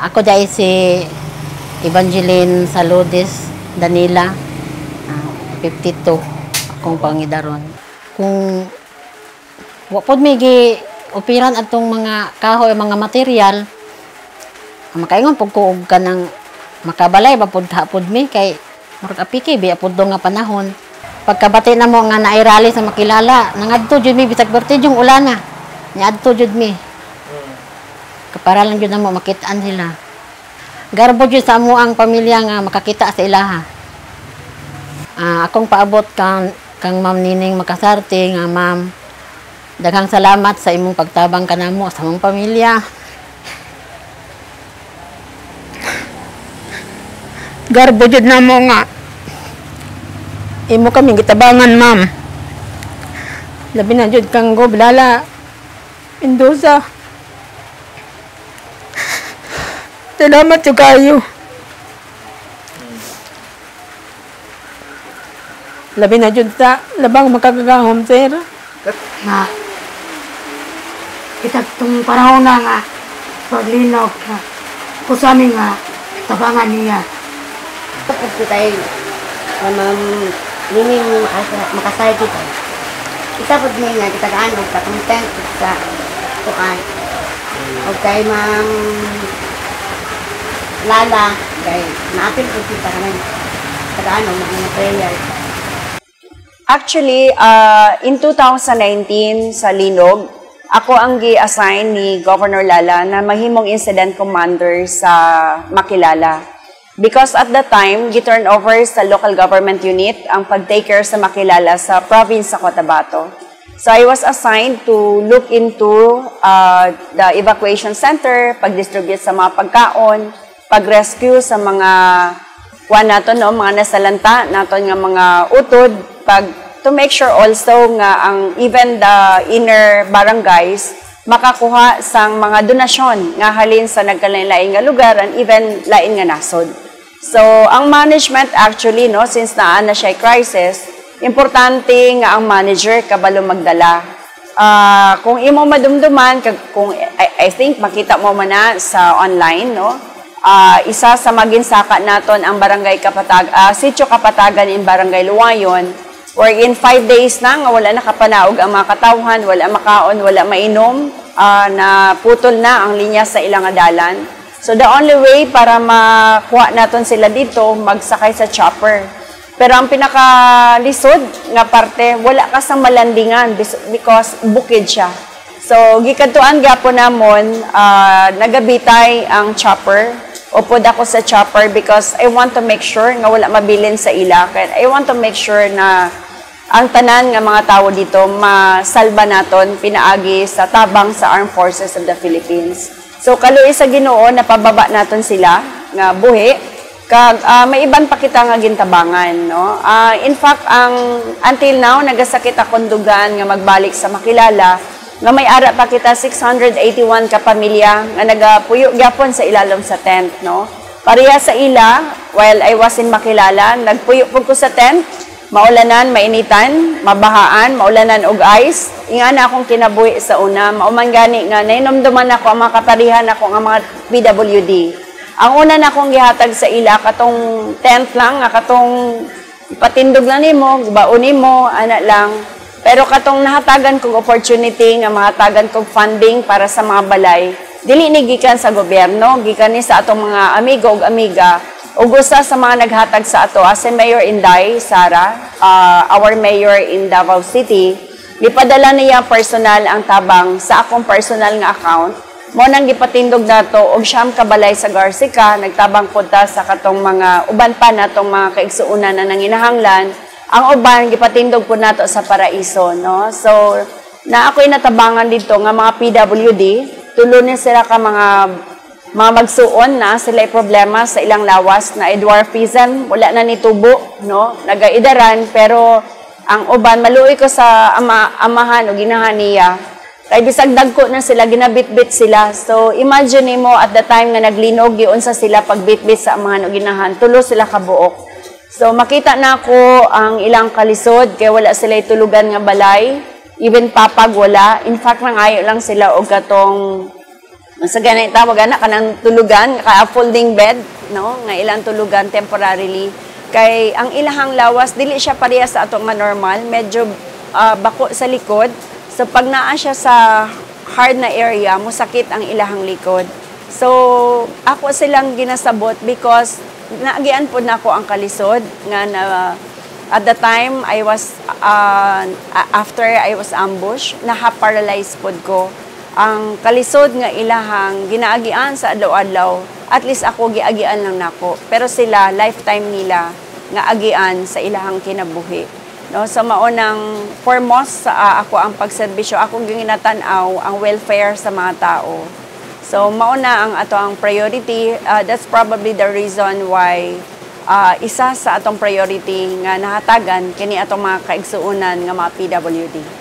Ako dahil si Evangeline Saludes Danila, ah, 52, akong pangidaron. Kung wapod may opiran atong mga kahoy, mga material, makaingon pag kuog ka ng makabalay, bapod hapod mi, kay murag apiki, biya pod nga panahon. Pagkabati na mo nga nairali sa makilala, nangadto jud mi, bisag birthday yung ulana, niadto jud mi. Para lang jud na mo makitaan sila. Garbo jud sa amo ang pamilya nga makakita sa ilaha. Ah, akong paabot kang kang Ma'am Nining Makasarte nga ma'am. Daghang salamat sa imong pagtabang kanamo sa mong pamilya. Garbo jud na mo nga. Imo kami gitabangan, ma'am. Labi na jud kang go bilala. Mendoza. Salamat yung kayo. Labi na jud sa labang makakagahom, sir. nga kitag tong panahon na nga paglinaw nga kusami nga tabangan niya Tapos kita ay ma'am nining asa- makasay kita. Kita po niya nga kita kaan og content sa tuan. Og kay ma'am Lala kay naapil ko kita naman. Tagaan og mga prayer. Actually, uh, in 2019 sa Linog, ako ang gi-assign ni Governor Lala na mahimong incident commander sa Makilala. Because at the time, gi-turn over sa local government unit ang pag-take care sa Makilala sa province sa Cotabato. So I was assigned to look into uh, the evacuation center, pag-distribute sa mga pagkaon, pag-rescue sa mga kuha nato no? Mga nasalanta naton nga mga utod pag to make sure also nga ang even the inner barangays makakuha sang mga donasyon nga halin sa nagkalain-lain nga lugar and even lain nga nasod. So ang management actually no since naa na siya crisis importante nga ang manager kabalo magdala. Ah, kung imo madumduman kung I, I think makita mo man na sa online no Ah, isa sa maginsaka naton ang barangay Kapatag ah, Sitio Kapatagan in Barangay Luwayon wherein five days na nga wala nakapanaog ang mga katawhan, wala makaon, wala mainom, ah, na putol na ang linya sa ilang adalan. So the only way para makuha naton sila dito, magsakay sa chopper. Pero ang pinakalisod nga parte, wala ka sa malandingan because bukid siya. So, gikadtuan gapon namon, ah, nagabitay ang chopper. Upod ako sa chopper because I want to make sure nga wala mabilin sa ila. I want to make sure na ang tanan nga mga tao dito masalba naton pinaagi sa tabang sa Armed Forces of the Philippines. So kaluoy sa Ginoo napababa naton sila nga buhi kag ah, may iban pa kita nga gintabangan no. Ah, in fact ang until now nagasakit akong dugan nga magbalik sa makilala nga may ara pa kita 681 ka pamilya nga nagapuyo gyapon sa ilalom sa tent no. Pareha sa ila while I was in Makilala nagpuyo pud ko sa tent maulanan, mainitan, mabahaan, maulanan og ice. Inga na akong kinabuhi sa una. Mauman gani nga, nainomduman ako ang mga kaparihan ako nga mga PWD. Ang una na akong gihatag sa ila, katong tent lang, nga katong patindog na nimo, baon mo, ana lang. Pero katong nahatagan kong opportunity nga mahatagan kong funding para sa mga balay, dili ni gikan sa gobyerno, gikan ni sa atong mga amigo ug amiga ug usa sa mga naghatag sa ato as Mayor Inday Sara, uh, our mayor in Davao City, gipadala niya personal ang tabang sa akong personal nga account. Mo nang gipatindog nato og siyam ka balay sa Garcica, nagtabang pud ta sa katong mga uban pa natong mga kaigsuonan na nanginahanglan. Ang uban gipatindog pud nato sa Paraiso, no? So na ako'y natabangan dito nga mga PWD, tulo ni sila ka mga mga magsuon na sila problema sa ilang lawas na dwarfism, wala na ni tubo, no? Nagaidaran, pero ang uban, maluoy ko sa ama, amahan o ginahan niya, kay bisag dagko na sila, ginabitbit sila. So, imagine mo at the time nga naglinog, yun sa sila pagbitbit sa amahan o ginahan, tulo sila kabuok. So, makita na ako ang ilang kalisod, kaya wala sila itulugan nga balay, even papag wala. In fact, nangayo lang sila og katong Sa ganay tawag ana kanang tulugan, ka folding bed, no? Nga ilang tulugan temporarily. Kay ang ilahang lawas dili siya pareha sa ato nga normal, medyo ah, bako sa likod. So pag naa siya sa hard na area, musakit ang ilahang likod. So ako silang ginasabot because naagian po na ako ang kalisod nga na at the time I was uh, after I was ambush naha-paralyze pod ko. Ang kalisod nga ilahang ginaagian sa adlaw-adlaw at least ako giagian lang nako. Pero sila lifetime nila nga agian sa ilahang kinabuhi. No sa maunang foremost sa ah, ako ang pagserbisyo ako ginatan-aw ang welfare sa mga tao so mauna ang ato ang priority. Uh, that's probably the reason why uh, isa sa atong priority nga nahatagan kini atong mga kaigsuonan nga mga PWD